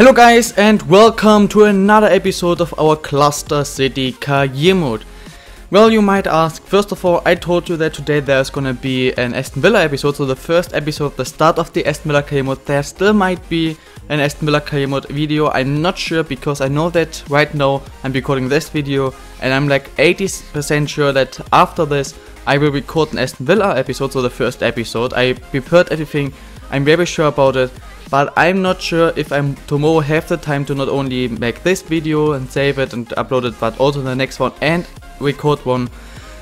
Hello guys and welcome to another episode of our Gloucester City career mode. Well you might ask, first of all I told you that today there's gonna be an Aston Villa episode, so the first episode, the start of the Aston Villa career mode, there still might be an Aston Villa career mode video, I'm not sure because I know that right now I'm recording this video and I'm like 80% sure that after this I will record an Aston Villa episode, so the first episode, I prepared everything, I'm very sure about it but I'm not sure if I'm tomorrow have the time to not only make this video and save it and upload it but also the next one and record one.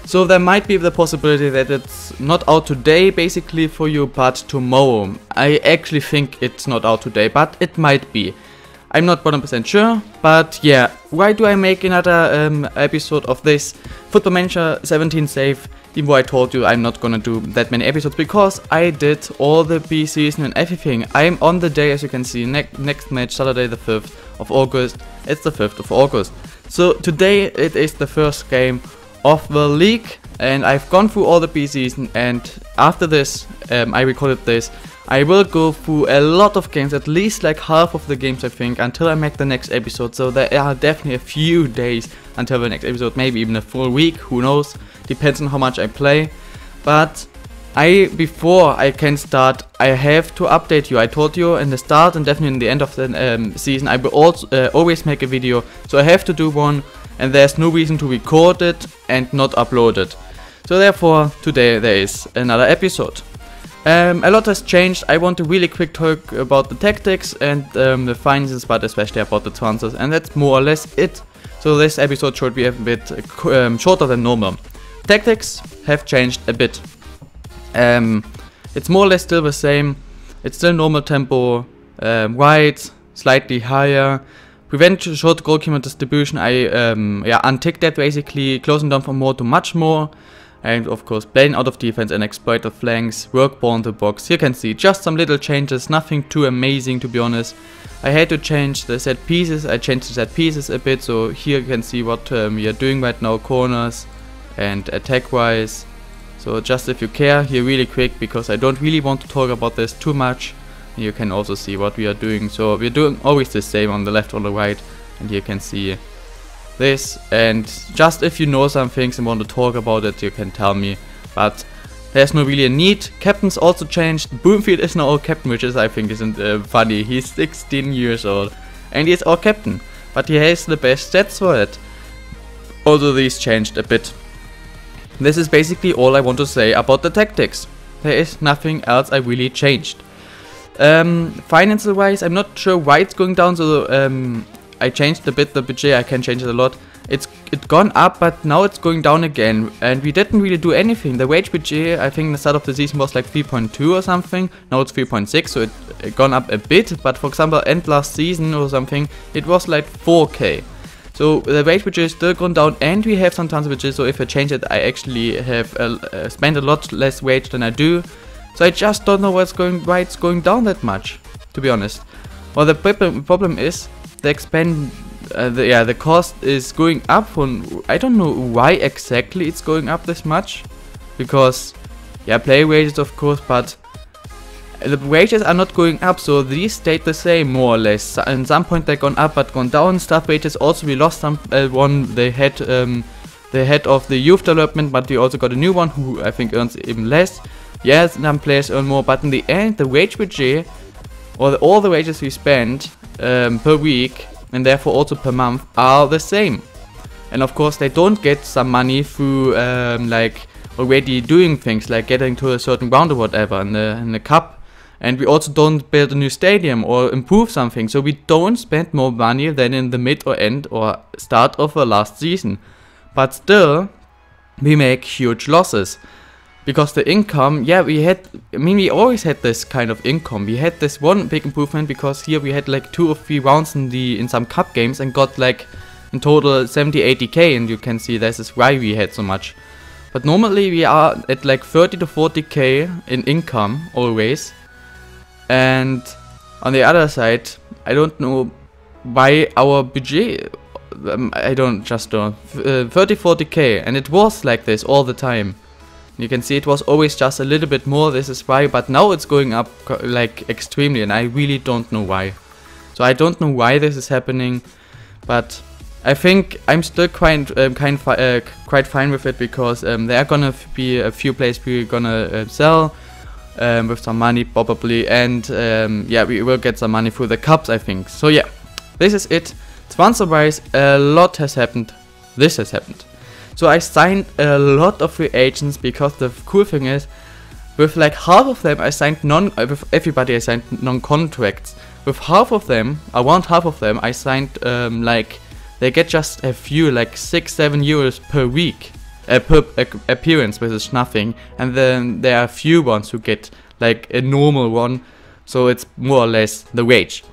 So there might be the possibility that it's not out today basically for you but tomorrow. I actually think it's not out today but it might be. I'm not 100% sure, but yeah, why do I make another um, episode of this? Football Manager 17 save, even though I told you I'm not gonna do that many episodes, because I did all the pre-season and everything. I'm on the day, as you can see, ne next match, Saturday the 5th of August, it's the 5th of August. So today it is the first game of the league, and I've gone through all the pre-season, and after this, um, I recorded this, I will go through a lot of games, at least like half of the games I think, until I make the next episode. So there are definitely a few days until the next episode, maybe even a full week, who knows, depends on how much I play. But I, before I can start, I have to update you. I told you in the start and definitely in the end of the um, season, I will also, uh, always make a video. So I have to do one and there's no reason to record it and not upload it. So therefore, today there is another episode. Um, a lot has changed. I want to really quick talk about the tactics and um, the finances, but especially about the transfers, and that's more or less it. So this episode should be a bit um, shorter than normal. Tactics have changed a bit. Um, it's more or less still the same. It's still normal tempo, um, wide, slightly higher. Prevent short goalkeeper distribution. I um, yeah untick that basically, closing down from more to much more and of course playing out of defense and exploit the flanks, work ball in the box. You can see just some little changes, nothing too amazing to be honest. I had to change the set pieces, I changed the set pieces a bit, so here you can see what um, we are doing right now, corners and attack wise. So just if you care here really quick, because I don't really want to talk about this too much, you can also see what we are doing. So we're doing always the same on the left or the right, and you can see this and just if you know some things and want to talk about it you can tell me but there's no really a need. Captains also changed. Broomfield is now our captain which is I think isn't uh, funny. He's 16 years old and he's our captain but he has the best stats for it. Although these changed a bit. This is basically all I want to say about the tactics. There is nothing else I really changed. Um, financial wise, I'm not sure why it's going down, so um, I changed a bit the budget, I can change it a lot. It's it gone up, but now it's going down again. And we didn't really do anything. The wage budget, I think the start of the season was like 3.2 or something. Now it's 3.6, so it, it gone up a bit. But for example, end last season or something, it was like 4k. So the wage budget is still gone down and we have some tons of. So if I change it, I actually have uh, uh, spent a lot less wage than I do. So I just don't know what's going why it's going down that much, to be honest. Well, the problem is the expand uh, the, yeah the cost is going up on I don't know why exactly it's going up this much because yeah play wages of course but the wages are not going up so these stayed the same more or less at some point they gone up but gone down staff wages also we lost some uh, one they had um, the head of the youth development but we also got a new one who I think earns even less yes some players earn more but in the end the wage budget or the, all the wages we spend um, per week and therefore also per month are the same. And of course they don't get some money through um, like already doing things like getting to a certain ground or whatever in the, in the cup. And we also don't build a new stadium or improve something. So we don't spend more money than in the mid or end or start of the last season. But still, we make huge losses because the income, yeah, we had, I mean, we always had this kind of income. We had this one big improvement because here we had like two or three rounds in the in some cup games and got like in total 70, 80k, and you can see this is why we had so much. But normally we are at like 30 to 40k in income always, and on the other side, I don't know why our budget. Um, I don't just know uh, 30 40k, and it was like this all the time. You can see it was always just a little bit more, this is why, but now it's going up like extremely and I really don't know why. So I don't know why this is happening, but I think I'm still quite um, kind uh, quite fine with it because um, there are gonna be a few players we're gonna uh, sell um, with some money probably, and um, yeah, we will get some money through the cups I think. So yeah, this is it. Transfer wise, a lot has happened. This has happened. So I signed a lot of free agents because the cool thing is, with like half of them I signed non, uh, with everybody I signed non-contracts. With half of them, around half of them, I signed um, like they get just a few, like 6-7 euros per week, appearance, which is nothing. And then there are few ones who get like a normal one, so it's more or less the wage.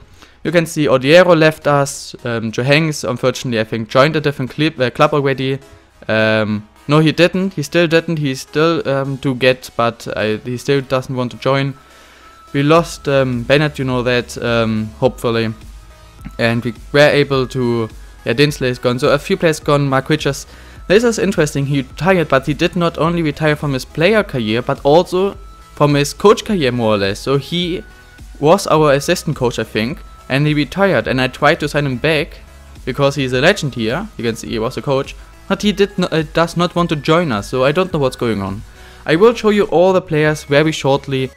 You can see Odiero left us, um, Joe unfortunately I think joined a different club, uh, club already. Um, no he didn't, he still didn't, he still um, get, but uh, he still doesn't want to join. We lost um, Bennett, you know that, um, hopefully. And we were able to yeah, Dinsley is gone. So a few players gone. Mark Richards. This is interesting. He retired, but he did not only retire from his player career, but also from his coach career, more or less. So he was our assistant coach, I think, and he retired. And I tried to sign him back because he's a legend here. You can see he was a coach, but he did not, uh, does not want to join us. So I don't know what's going on. I will show you all the players very shortly.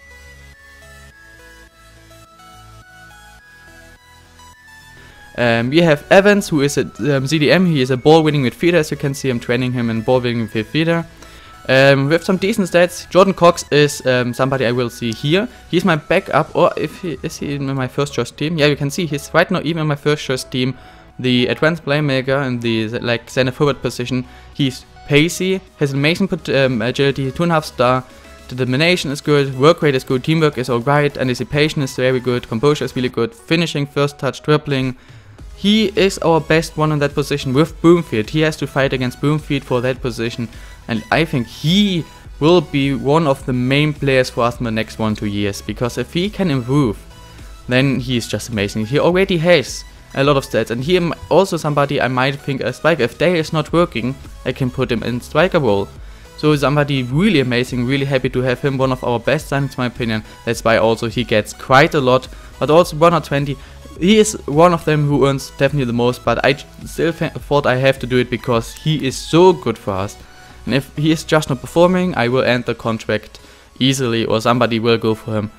Um, we have Evans, who is a um, CDM. He is a ball-winning midfielder, as you can see. I'm training him in ball-winning midfielder. Um, with some decent stats, Jordan Cox is um, somebody I will see here. He's my backup, or if he is he in my first choice team? Yeah, you can see he's right now even in my first choice team. The advanced playmaker in the like center forward position. He's pacey, has amazing um, agility, two and a half star. Determination is good, work rate is good, teamwork is alright, anticipation is very good, composure is really good, finishing, first touch, dribbling, he is our best one in that position with Broomfield. He has to fight against Broomfield for that position. And I think he will be one of the main players for us in the next one, two years. Because if he can improve, then he is just amazing. He already has a lot of stats. And he is also somebody I might think a striker. If Dale is not working, I can put him in striker role. So somebody really amazing, really happy to have him, one of our best signings in my opinion. That's why also he gets quite a lot, but also 120 he is one of them who earns definitely the most, but I still thought I have to do it because he is so good for us. And if he is just not performing, I will end the contract easily or somebody will go for him.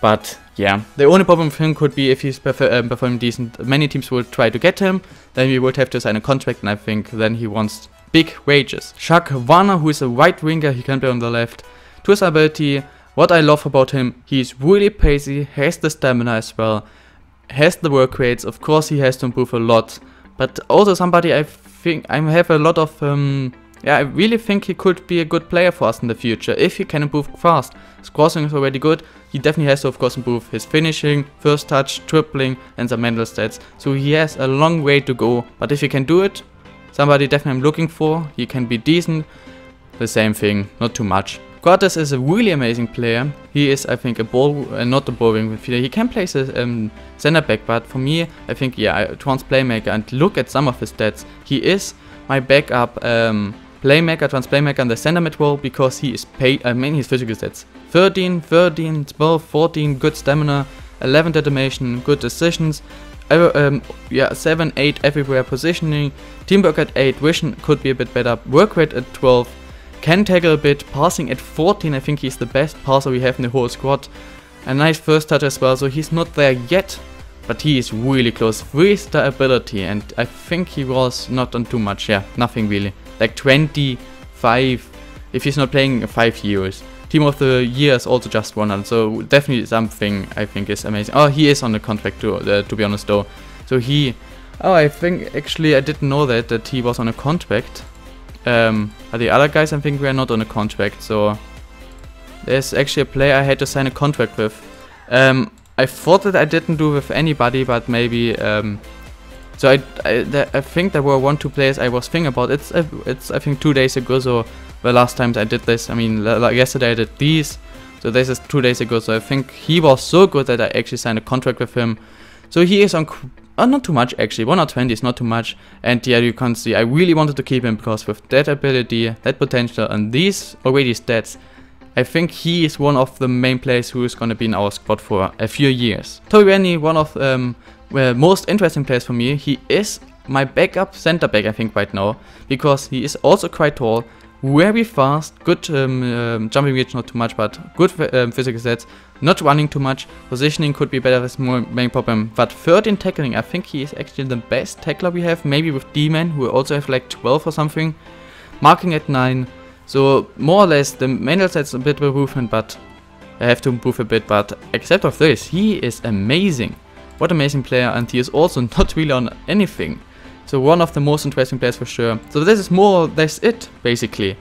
But yeah, the only problem with him could be if he's um, performing decent. Many teams will try to get him, then we would have to sign a contract and I think then he wants big wages. Chuck Warner, who is a right winger, he can play on the left. To his ability, what I love about him, he's really pacey, has the stamina as well has the work rates. Of course, he has to improve a lot, but also somebody I think I have a lot of. Um, yeah, I really think he could be a good player for us in the future if he can improve fast. His crossing is already good. He definitely has to, of course, improve his finishing, first touch, dribbling, and some mental stats. So he has a long way to go. But if he can do it, somebody definitely I'm looking for. He can be decent. The same thing, not too much. Cortes is a really amazing player. He is, I think, a ball, uh, not a ball-winning midfielder. He can play as um, center back, but for me, I think, yeah, a trans playmaker. And look at some of his stats. He is my backup um, playmaker, trans playmaker in the center mid role because he is paid. I mean, his physical stats: 13, 13, 12, 14, good stamina, 11 determination, good decisions. Um, yeah, 7, 8 everywhere positioning, teamwork at 8, vision could be a bit better, work rate at 12, can tackle a bit, passing at 14, I think he's the best passer we have in the whole squad. A nice first touch as well, so he's not there yet, but he is really close. 3 star ability, and I think he was not on too much, yeah, nothing really. Like 25, if he's not playing 5 years. Team of the Year is also just 100, so definitely something I think is amazing. Oh, he is on the contract too, uh, to be honest though. So he... Oh, I think actually I didn't know that, that he was on a contract. Um, the other guys I think we are not on a contract, so there's actually a player I had to sign a contract with. Um, I thought that I didn't do with anybody, but maybe. Um, so I, I, I, think there were one two players I was thinking about. It's uh, it's I think two days ago. So the last times I did this, I mean like yesterday I did these. So this is two days ago. So I think he was so good that I actually signed a contract with him. So he is on uh, not too much actually, 1 or 20 is not too much. And yeah, you can see I really wanted to keep him because with that ability, that potential and these already stats, I think he is one of the main players who is going to be in our squad for a few years. Toby Rennie, one of the um, well, most interesting players for me. He is my backup center back, I think, right now, because he is also quite tall, very fast, good um, um, jumping reach, not too much, but good um, physical stats, not running too much, positioning could be better, that's more main problem, but 13 tackling, I think he is actually the best tackler we have, maybe with D-Man, who also have like 12 or something, marking at 9, so more or less the mental stats a bit of improvement, but I have to improve a bit, but except of this, he is amazing. What amazing player, and he is also not really on anything. So one of the most interesting players for sure. So this is more or less it, basically.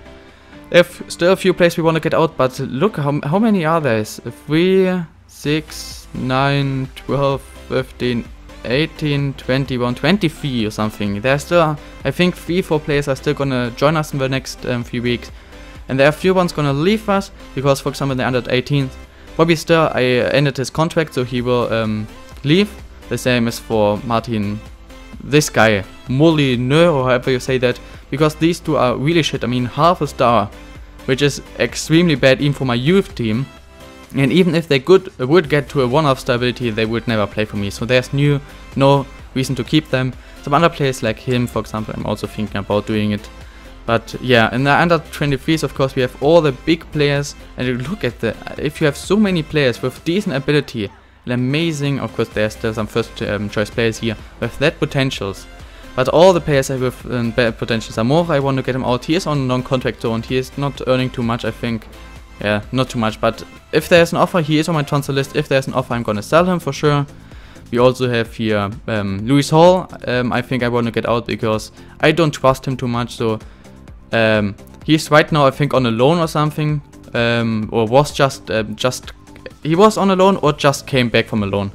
If still a few players we want to get out, but look how, how many are there? 3, 6, 9, 12, 15, 18, 21, 23 or something. There's still, I think 3, 4 players are still gonna join us in the next um, few weeks. And there are a few ones gonna leave us, because for example the under 18th, Bobby Stir, I ended his contract, so he will um, leave. The same is for Martin this guy, Molineux or however you say that, because these two are really shit. I mean, half a star, which is extremely bad even for my youth team. And even if they could would get to a one-off stability, they would never play for me. So there's new no reason to keep them. Some other players like him, for example, I'm also thinking about doing it. But yeah, in the under 23s, of course, we have all the big players. And look at the, if you have so many players with decent ability, amazing, of course there's still some first um, choice players here with that potentials. But all the players with um, potentials are more, I want to get him out. He is on non-contract zone, he is not earning too much I think. Yeah, not too much, but if there's an offer, he is on my transfer list. If there's an offer, I'm gonna sell him for sure. We also have here um, Louis Hall. Um, I think I want to get out because I don't trust him too much. So um, he's right now, I think, on a loan or something, um, or was just um, just he was on a loan or just came back from a loan.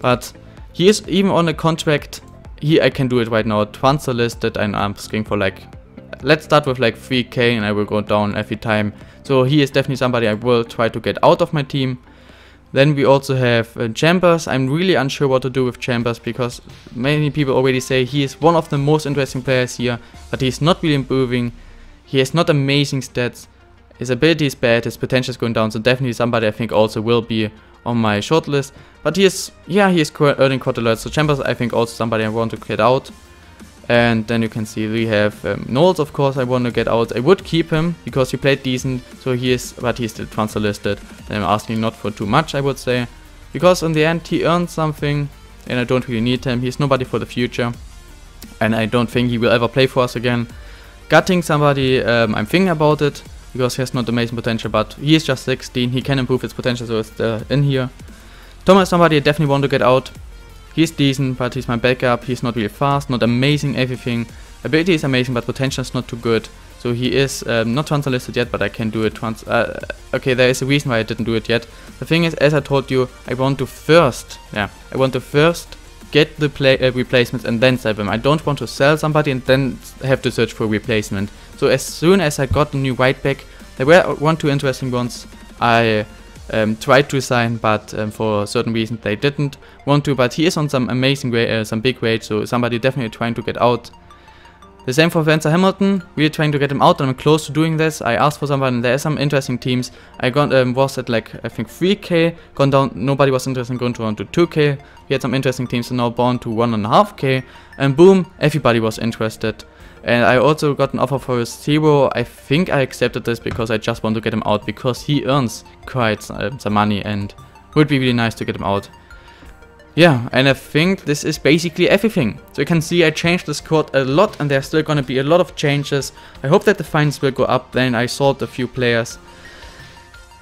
But he is even on a contract. He I can do it right now. Transfer listed and I'm asking for like let's start with like 3k and I will go down every time. So he is definitely somebody I will try to get out of my team. Then we also have uh, Chambers. I'm really unsure what to do with Chambers because many people already say he is one of the most interesting players here, but he's not really improving. He has not amazing stats. His ability is bad, his potential is going down, so definitely somebody I think also will be on my shortlist. But he is, yeah, he is earning quite a lot, so Chambers I think also somebody I want to get out. And then you can see we have um, Knowles, of course, I want to get out. I would keep him because he played decent, so he is, but he's still transfer listed. I'm asking not for too much, I would say. Because in the end, he earns something, and I don't really need him. He's nobody for the future. And I don't think he will ever play for us again. Gutting somebody, um, I'm thinking about it because he has not amazing potential, but he is just 16, he can improve his potential, so it's uh, in here. Thomas somebody I definitely want to get out. He's decent, but he's my backup, he's not really fast, not amazing everything. Ability is amazing, but potential is not too good. So he is um, not transfer listed yet, but I can do it. Trans uh, okay, there is a reason why I didn't do it yet. The thing is, as I told you, I want to first, yeah, I want to first get the uh, replacements and then sell them. I don't want to sell somebody and then have to search for a replacement. So as soon as I got the new white back, there were one two interesting ones I um, tried to sign, but um, for certain reasons they didn't want to. But he is on some amazing way, uh, some big wage, so somebody definitely trying to get out. The same for Spencer Hamilton, we are trying to get him out and I'm close to doing this. I asked for someone and there are some interesting teams. I got um, was at like I think 3k, gone down, nobody was interested in going down to 2k. We had some interesting teams and now born to 1.5k and boom, everybody was interested. And I also got an offer for a zero. I think I accepted this because I just want to get him out because he earns quite uh, some money and would be really nice to get him out. Yeah, and I think this is basically everything. So you can see I changed the squad a lot and there's still gonna be a lot of changes. I hope that the fines will go up, then I sold a few players.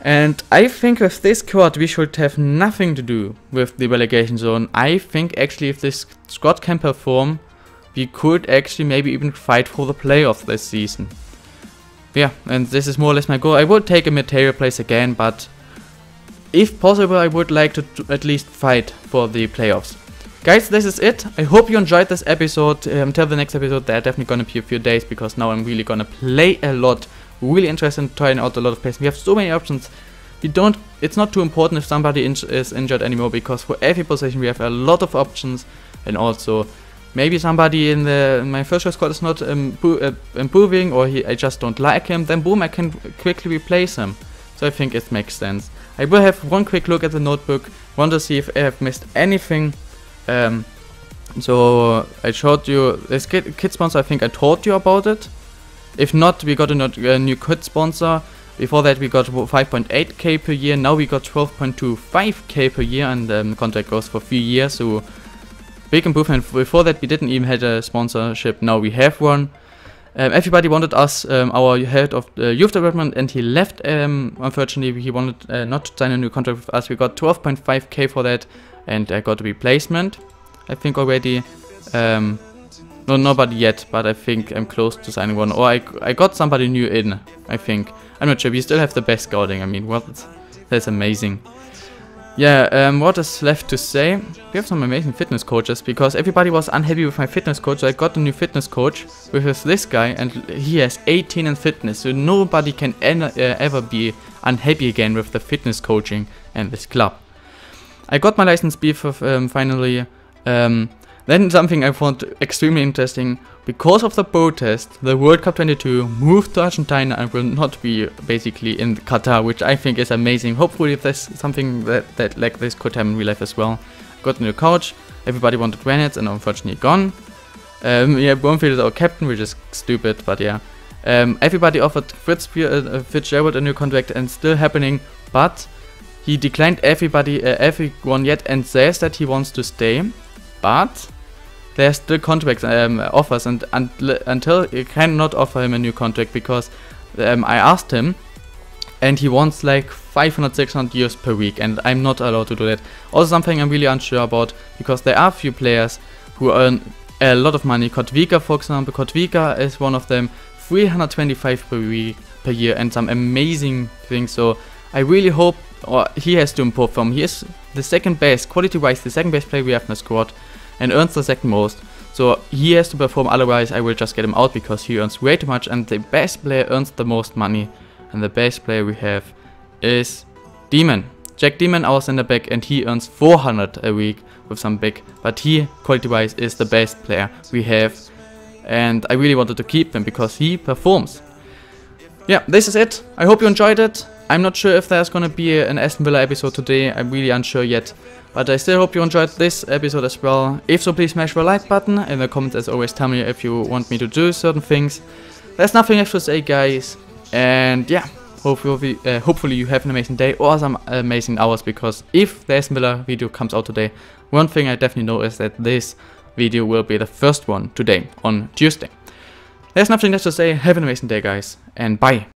And I think with this squad we should have nothing to do with the relegation zone. I think actually if this squad can perform, we could actually maybe even fight for the playoffs this season. Yeah, and this is more or less my goal. I would take a material place again, but if possible, I would like to, at least fight for the playoffs. Guys, this is it. I hope you enjoyed this episode. Um, until the next episode, there are definitely gonna be a few days because now I'm really gonna play a lot. Really interested in trying out a lot of plays. We have so many options. We don't. It's not too important if somebody in is injured anymore because for every position we have a lot of options, and also maybe somebody in the in my first squad is not uh, improving or he, I just don't like him. Then boom, I can quickly replace him. so I think it makes sense. I will have one quick look at the notebook, want to see if I have missed anything. Um, so I showed you this kid, sponsor, I think I told you about it. If not, we got a, new kid sponsor. Before that we got 5.8k per year, now we got 12.25k per year and the um, contract goes for 3 years, so big improvement. Before that we didn't even had a sponsorship, now we have one. Um, everybody wanted us, um, our head of the youth development, and he left. Um, unfortunately, he wanted uh, not to sign a new contract with us. We got 12.5k for that, and I got a replacement. I think already. Um, no, nobody yet, but I think I'm close to signing one. Or I, I got somebody new in, I think. I'm not sure, we still have the best scouting. I mean, what? That's amazing. Yeah, um, what is left to say? We have some amazing fitness coaches because everybody was unhappy with my fitness coach. So I got a new fitness coach which is this guy and he has 18 in fitness. So nobody can uh, ever be unhappy again with the fitness coaching and this club. I got my license B for um, finally. Um, then something I found extremely interesting, because of the protest, the World Cup 22 moved to Argentina and will not be basically in Qatar, which I think is amazing. Hopefully if there's something that, that like this could happen in real life as well. Got a new coach, everybody wanted granite and unfortunately gone. Um, yeah, Broomfield is our captain, which is stupid, but yeah. Um, everybody offered Fritz uh, Fitzgerald a new contract and still happening, but he declined everybody, uh, everyone yet and says that he wants to stay but there's still contract um, offers and, and until you cannot offer him a new contract because um, I asked him and he wants like 500 600 euros per week and I'm not allowed to do that. Also something I'm really unsure about because there are few players who earn a lot of money. Kotvika for example, Kotvika is one of them 325 per week per year and some amazing things so I really hope or he has to improve from. He is the second best, quality wise the second best player we have in the squad and earns the second most. So he has to perform, otherwise I will just get him out because he earns way too much and the best player earns the most money. And the best player we have is Demon. Jack Demon, our center back, and he earns 400 a week with some big. But he, quality-wise, is the best player we have. And I really wanted to keep him because he performs. Yeah, this is it. I hope you enjoyed it. I'm not sure if there's gonna be an Aston Villa episode today. I'm really unsure yet. But I still hope you enjoyed this episode as well. If so, please smash the like button. In the comments, as always, tell me if you want me to do certain things. There's nothing else to say, guys. And yeah, hopefully, uh, hopefully you have an amazing day or some amazing hours. Because if the Villa video comes out today, one thing I definitely know is that this video will be the first one today on Tuesday. There's nothing else to say. Have an amazing day, guys. And bye.